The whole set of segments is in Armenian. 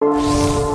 Música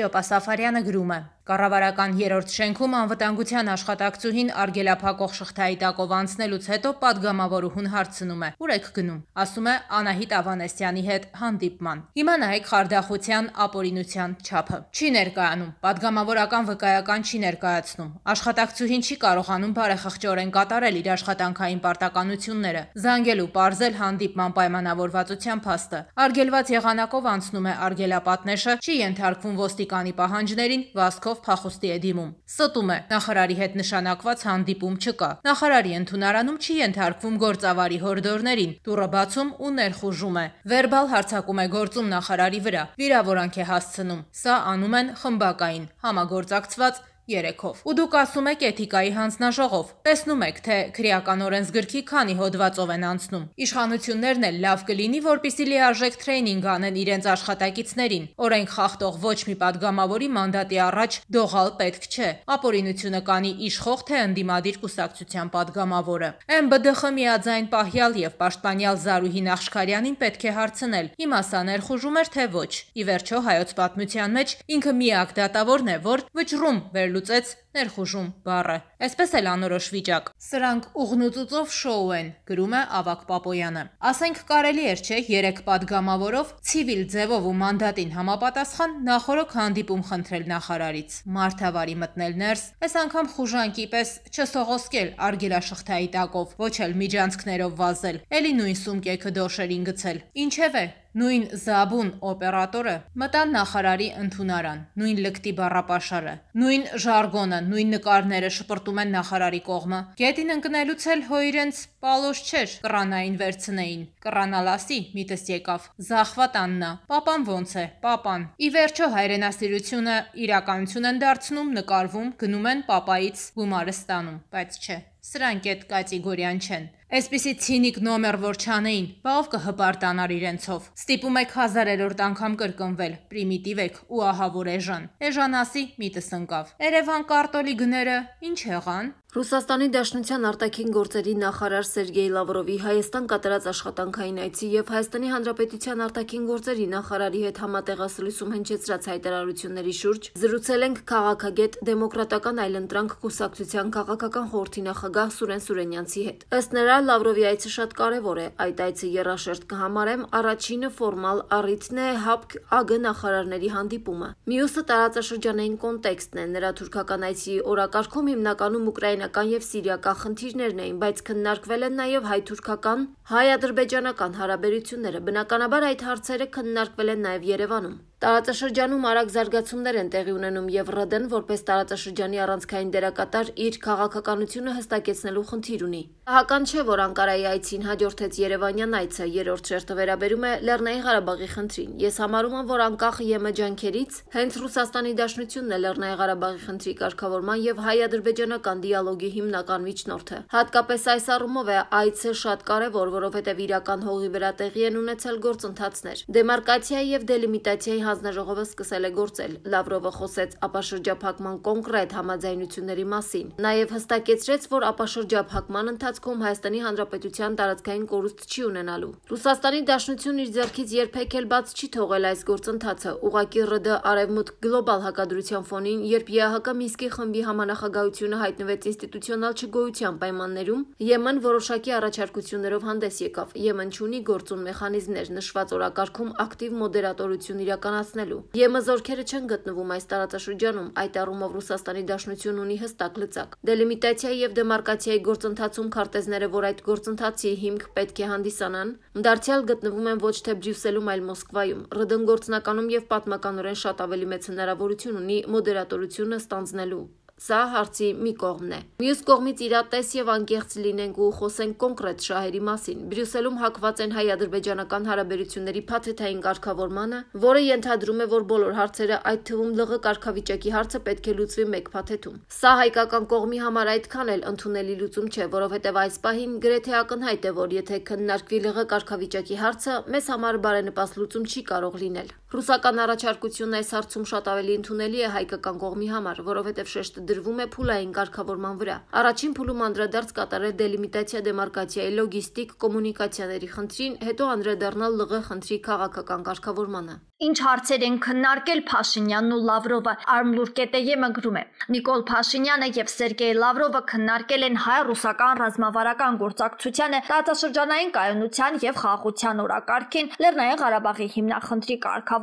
Ստեոպասաֆարյանը գրում է. Կառավարական երրորդ շենքում անվտանգության աշխատակցուհին արգելափակող շղթայի տակով անցնելուց հետո падգամավորուհուն հարցնում է. «Ուր եք գնում»։ Ասում է Անահիտ Ավանեսյանի հետ հանդիպման։ Հիմա նայեք Խարդախության ապօրինության չափը։ Չի ներկայանում, падգամավորական վկայական չի ներկայացնում։ Աշխատակցուհին չի կարողանում բարեխղճորեն կատարել իր աշխատանքային պարտականությունները։ Զանգել ու ողջել հանդիպման պայմանավորվածության փաստը։ Արգելված եղանակով անցնում է արգելապատնեշը, չի ենթարկվում ոստիկ ոստիկանի պահանջներին, վազքով փախուստի է դիմում։ Ստում է, նախարարի հետ նշանակված հանդիպում չկա։ Նախարարի ընդունարանում չի ենթարկվում գործավարի հորդորներին, դուռը բացում ու ներխուժում է։ Վերբալ հարցակում է գործում նախարարի վրա, վիրավորանք է հասցնում։ Սա անում են խմբակային, համագործակցված 3-ով։ Ու դուք ասում եք էթիկայի հանձնաժողով։ Տեսնում եք, թե քրեականորեն զգրքի քանի հոդվածով են անցնում։ Իշխանություններն էլ լավ կլինի, որպիսի լիարժեք տրեյնինգ անեն իրենց աշխատակիցներին։ Օրենք խախտող ոչ մի падգամավորի մանդատի առաջ դողալ պետք չէ։ Ապօրինությունը կանի իշխող թե ընդդիմադիր կուսակցության падգամավորը։ ՄԲԴԽ միաձայն պահյալ եւ պաշտպանյալ Զարուհին Աշխարյանին պետք է հարցնել։ Հիմա սա ներխուժում էր թե ոչ։ Ի վերջո հայոց պատմության մեջ ինքը միակ դատավորն է, որ վճռում վերլու վերլուծեց ներխուժում բառը։ Այսպես էլ անորոշ վիճակ։ Սրանք ուղնուծուծով շոու են, գրում է Ավակ Պապոյանը։ Ասենք կարելի էր, չէ, երեք падգամավորով ցիվիլ ձևով ու մանդատին համապատասխան նախորոք հանդիպում խնդրել նախարարից։ Մարտավարի մտնել ներս, այս անգամ խուժանքի պես չսողոսկել արգելաշխթայի տակով, ոչ էլ միջանցքներով վազել։ Էլի նույն սումկեքը դոշերին գցել։ Ինչևէ, Նույն Զաբուն օպերատորը մտան նախարարի ընդունարան, նույն լկտի բառապաշարը, նույն ժարգոնը, նույն նկարները շպրտում են նախարարի կողմը։ Գետին ընկնելուց էլ հո իրենց պալոշ չէր, կռանային վերցնեին։ Կռանալասի միտս եկավ։ Զախվատ Աննա, պապան ոնց է, պապան։ Ի վերջո հայրենասիրությունը իրականություն են դարձնում, նկարվում, գնում են պապայից գումարը ստանում, բայց չէ։ Սրանք այդ կատեգորիան չեն։ Այսպիսի ցինիկ նոմեր որ չանեին, բա ով կհպարտանար իրենցով։ Ստիպում եք հազարերորդ անգամ կրկնվել, պրիմիտիվ եք ու ահավոր էժան։ Էժան ասի միտս ընկավ։ Երևան կարտոլի գները ինչ եղան։ Ռուսաստանի Դաշնության արտաքին գործերի նախարար Սերգեյ Լավրովի Հայաստան կատարած աշխատանքային այցի եւ Հայաստանի Հանրապետության արտաքին գործերի նախարարի հետ համատեղասլույսում հնչեցրած հայտարարությունների շուրջ զրուցել ենք քաղաքագետ Դեմոկրատական այլընտրանք կուսակցության քաղաքական խորհրդի նախագահ Սուրեն Սուրենյանցի հետ։ Ըստ նրա Լավրովի այցը շատ կարևոր է։ Այդ այցը երաշերտ կհամարեմ առաջինը ֆորմալ առիթն է ՀԱՊԿ ԱԳ նախարարների հանդիպումը։ Մյուսը տարածաշրջանային կոնտեքստն է։ Նրա թուրքական այցի օրակարգում հիմնականում Ուկրաին ուկրաինական եւ սիրիական խնդիրներն էին, բայց քննարկվել են նաեւ հայ-թուրքական, հայ-ադրբեջանական հարաբերությունները։ Բնականաբար այդ հարցերը քննարկվել են նաեւ Երևանում։ Տարածաշրջանում արագ զարգացումներ են տեղի ունենում եւ ՌԴ-ն որպես տարածաշրջանի առանցքային դերակատար իր քաղաքականությունը հստակեցնելու խնդիր ունի։ Հական չէ, որ Անկարայի այցին հաջորդեց Երևանյան այցը, երրորդ շերտը վերաբերում է Լեռնային Ղարաբաղի խնդրին։ Ես համարում եմ, որ անկախ ԵՄ ջանքերից հենց Ռուսաստանի Դաշնությունն է Լեռնային Ղարաբաղի խնդրի կարգավորման եւ հայ-ադրբեջանական դիալոգի հիմնական միջնորդը։ Հատկապես այս առումով է այցը շատ կարևոր, որովհետեւ իրական հողի վրա տեղի են ունեցել գործընթացներ։ Դեմարկացիայի եւ դելիմիտացիայի հանձնաժողովը սկսել է գործել։ Լավրովը խոսեց ապաշրջափակման կոնկրետ համաձայնությունների մասին։ Նաև հստակեցրեց, որ ապաշրջափակման ընթացքում Հայաստանի Հանրապետության տարածքային կորուստ չի ունենալու։ Ռուսաստանի Դաշնությունն իր ձեռքից երբեք էլ բաց չի թողել այս գործընթացը։ Ուղղակի ՌԴ արևմուտք գլոբալ հակադրության ֆոնին, երբ ԵԱՀԿ Մինսկի խմբի համանախագահությունը հայտնվեց ինստիտուցիոնալ չգոյության պայմաններում, ԵՄ-ն որոշակի առաջարկություններով հանդես եկավ։ ԵՄ-ն ունի գործուն մեխանիզմներ նշված օրակարգում ակտիվ մոդերատորություն իրականացնել իրականացնելու։ ԵՄ զորքերը չեն գտնվում այս տարածաշրջանում, այդ առումով Ռուսաստանի Դաշնությունն ունի հստակ լծակ։ Դելիմիտացիայի եւ դեմարկացիայի գործընթացում քարտեզները, որ այդ գործընթացի հիմք պետք է հանդիսանան, դարձյալ գտնվում են ոչ թե Բրյուսելում, այլ Մոսկվայում։ ՌԴ-ն գործնականում եւ պատմականորեն շատ ավելի մեծ հնարավորություն ունի մոդերատորությունը ստանձնելու։ Սա հարցի մի կողմն է։ Մյուս կողմից իրատես եւ անկեղծ լինենք ու խոսենք կոնկրետ շահերի մասին։ Բրյուսելում հակված են հայ-ադրբեջանական հարաբերությունների փաթեթային կարգավորմանը, որը ենթադրում է, որ բոլոր հարցերը, այդ թվում ԼՂ կարգավիճակի հարցը պետք է լուծվի մեկ փաթեթում։ Սա հայկական կողմի համար այդքան էլ ընդունելի լուծում չէ, որովհետեւ այս պահին գրեթե ակնհայտ է, որ եթե քննարկվի ԼՂ կարգավիճակի հարցը, մեզ համար բարենպաստ լուծում չի կարող լինել։ Ռուսական առաջարկությունն այս հարցում շատ ավելի ընդունելի է հայկական կողմի համար, որովհետև շեշտը դրվում է փուլային կարգավորման վրա։ Առաջին փուլում անդրադարձ կատարել դելիմիտացիա դեմարկացիայի լոգիստիկ կոմունիկացիաների խնդրին, հետո անդրադառնալ ԼՂ խնդրի քաղաքական կարգավորմանը։ Ինչ հարցեր են քննարկել Փաշինյանն ու Լավրովը, Արմլուրկետեյեմը գրում է։ Նիկոլ Փաշինյանը եւ Սերգեյ Լավրովը քննարկել են հայ-ռուսական ռազմավարական գործակցությանը, տարածաշրջանային կայունության եւ խաղաղության օրակարգին, Լեռնային Ղարաբաղի հիմնախնդրի կարգավորմանը,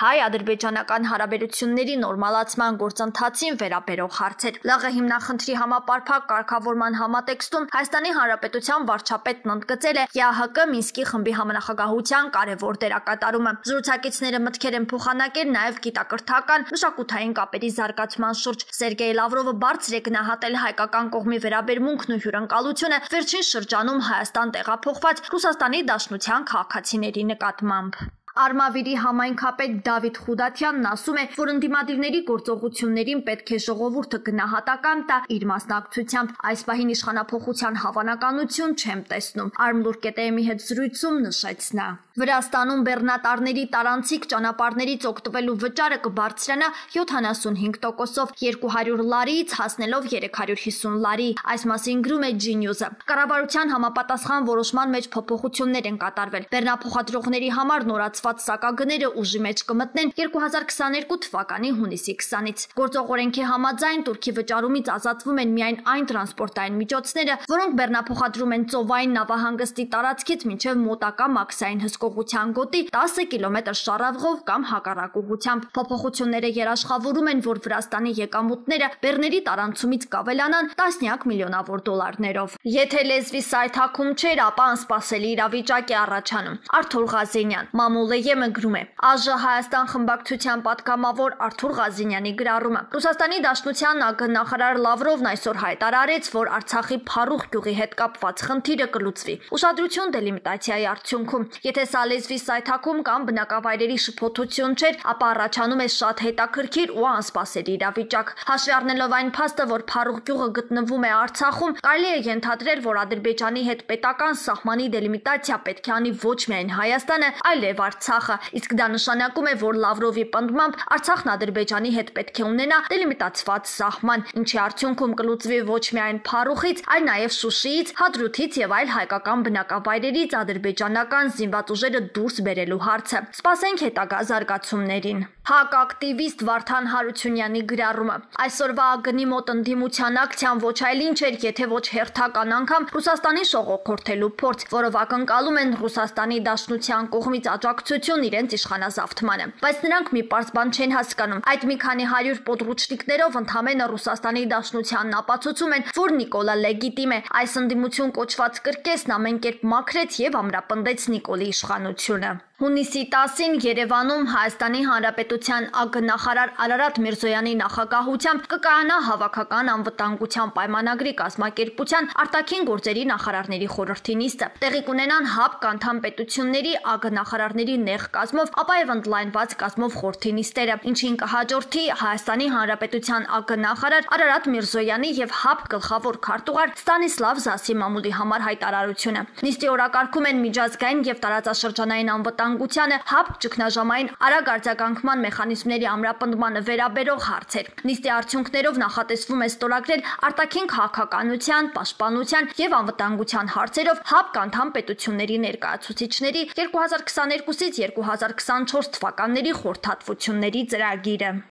հայ-ադրբեջանական հարաբերությունների նորմալացման գործընթացին վերաբերող հարցեր։ ԼՂ հիմնախնդրի համապարփակ կարգավորման համատեքստում Հայաստանի Հանրապետության վարչապետն ընդգծել է ԵԱՀԿ Մինսկի խմբի համանախագահության կարևոր դերակատարումը։ Զրուցակիցները մտքեր են փոխանակել նաև գիտակրթական մշակութային կապերի զարգացման շուրջ։ Սերգեյ Լավրովը բարձր է գնահատել հայկական կողմի վերաբերմունքն ու հյուրընկալությունը վերջին շրջանում Հայաստան տեղափոխված Ռուսաստանի Դաշնության քաղաքացիների նկատմամբ։ Արմավիրի համայնքապետ Դավիթ Խուդատյանն ասում է, որ ընդդիմադիրների գործողություններին պետք է ժողովուրդը գնահատական տա իր մասնակցությամբ։ Այս պահին իշխանապողության հավանականություն չեմ տեսնում։ Արմլուր կետեմի հետ զրույցում նշեց նա։ Վրաստանում բեռնատարների տարանցիկ ճանապարհներից օգտվելու վճարը կբարձրանա 75%-ով 200 լարից հասնելով 350 լարի։ Այս մասին գրում է Genius-ը։ Կառավարության համապատասխան որոշման մեջ փոփոխություններ են կատարվել։ Բեռնափոխադրողների համար նորացված սակագները ուժի մեջ կմտնեն 2022 թվականի հունիսի 20-ից։ Գործող օրենքի համաձայն Թուրքի վճարումից ազատվում են միայն այն տրանսպորտային միջոցները, որոնք բեռնափոխադրում են ծովային նավահանգստի տարածքից մինչև մոտակա մաքսային հսկողության գոտի 10 կիլոմետր շարավղով կամ հակառակ ուղությամբ։ Փոփոխությունները երաշխավորում են, որ Վրաստանի եկամուտները բեռների տարանցումից կավելանան տասնյակ միլիոնավոր դոլարներով։ Եթե լեզվի սայթ հակում չէր, ապա անսպասելի իրավիճակ է առաջանում։ Արթուր Ղազենյան, մամուլը ԵՄ գրում է։ ԱԺ Հայաստան խմբակցության պատգամավոր Արթուր Ղազինյանի գրառումը։ Ռուսաստանի Դաշնության ԱԳ նախարար Լավրովն այսօր հայտարարեց, որ Արցախի Փարուխ գյուղի հետ կապված խնդիրը կլուծվի։ Ուշադրություն դելիմիտացիայի արդյունքում, եթե լեզվի սայթակում կամ բնակավայրերի շփոթություն չէր, ապա առաջանում է շատ հետաքրքիր ու անսպասելի իրավիճակ։ Հաշվի առնելով այն փաստը, որ Փարուխ գյուղը գտնվում է Արցախում, կարելի է ենթադրել, որ Ադրբեջանի հետ պետական սահմանի դելիմիտացիա պետք է անի ոչ միայն Հայաստանը, այլև Արցախը, իսկ դա նշանակում է, որ Լավրովի պնդմամբ Արցախն Ադրբեջանի հետ պետք է ունենա դելիմիտացված սահման, ինչի արդյունքում կլուծվի ոչ միայն Փարուխից, այլ նաև Շուշիից, Հադրութից եւ այլ հայկական բնակավայրերից ադրբեջանական զինված ուժերը դուրս բերելու հարցը։ Սպասենք հետագա զարգացումներին։ Հակ ակտիվիստ Վարդան Հարությունյանի գրառումը։ Այսօրվա ագնի մոտ ընդդիմության ակցիան ոչ այլ ինչ էր, եթե ոչ հերթական անգամ Ռուսաստանի շողոքորթելու փորձ, որով ակնկալում են Ռուսաստանի Դաշնության կողմից աջակցություն իրենց իշխանազավթմանը։ Բայց նրանք մի པարզ բան չեն հասկանում։ Այդ մի քանի 100 պոդրուչնիկներով ընդհանրապես Ռուսաստանի Դաշնությանն ապացուցում են, որ Նիկոլա լեգիտիմ է։ Այս ընդդիմություն կոչված կրկեսն ամեն կերպ մաքրեց եւ ամրապնդեց Նիկոլի իշխանությունը փոփոխանությունը Հունիսի 10-ին Երևանում Հայաստանի Հանրապետության ԱԳ նախարար Արարատ Միրզոյանի նախագահությամբ կկայանա հավաքական անվտանգության պայմանագրի կազմակերպության արտաքին գործերի նախարարների խորհրդի նիստը։ Տեղի կունենան ՀԱՊ կանթամ պետությունների ԱԳ նախարարների նեղ կազմով, ապա եւ ընդլայնված կազմով խորհրդի նիստերը, ինչին կհաջորդի Հայաստանի Հանրապետության ԱԳ նախարար Արարատ Միրզոյանի եւ ՀԱՊ գլխավոր քարտուղար Ստանիսլավ Զասի մամուլի համար հայտարարությունը։ Նիստի օրակարգում են միջազգային եւ տարածաշրջանային անվտանգ անվտանգությանը, հապ ճգնաժամային արագ արձագանքման մեխանիզմների ամրապնդմանը վերաբերող հարցեր։ Նիստի արդյունքներով նախատեսվում է ստորագրել արտաքին քաղաքականության, պաշտպանության եւ անվտանգության հարցերով հապ կանթամ պետությունների ներկայացուցիչների 2022-ից 2024 թվականների խորհրդատվությունների ծրագիրը։